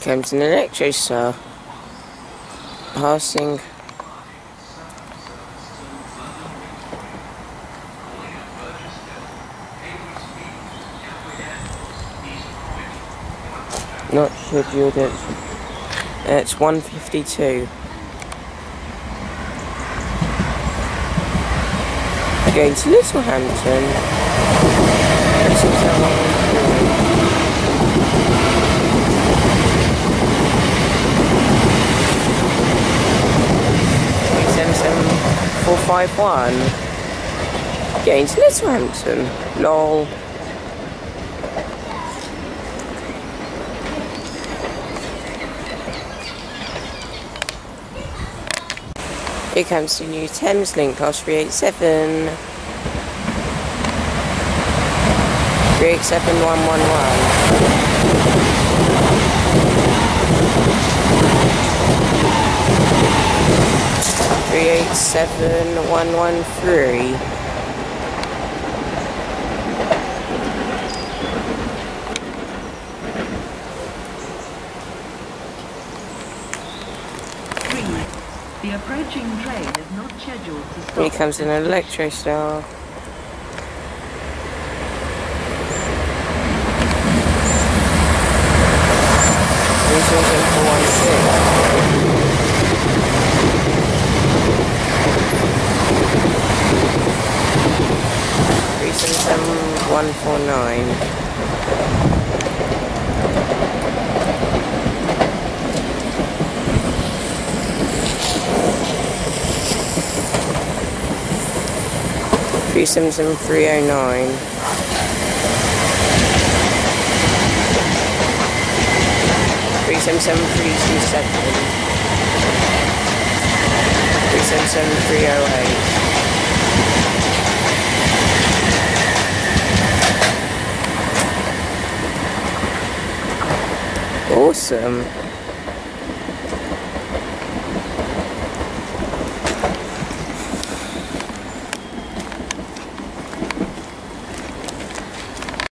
comes an Electrostar. Passing. Not scheduled it's it's 152 going to Littlehampton five one. Getting to Littlehampton. Lol. Here comes the new Thameslink class 387. 387 The approaching train is not scheduled to stop. Here comes an Electrostar. 416. Three seven seven one four nine. Three seven seven three oh nine. Three seven seven three two seven. Three seven seven three oh eight. Awesome.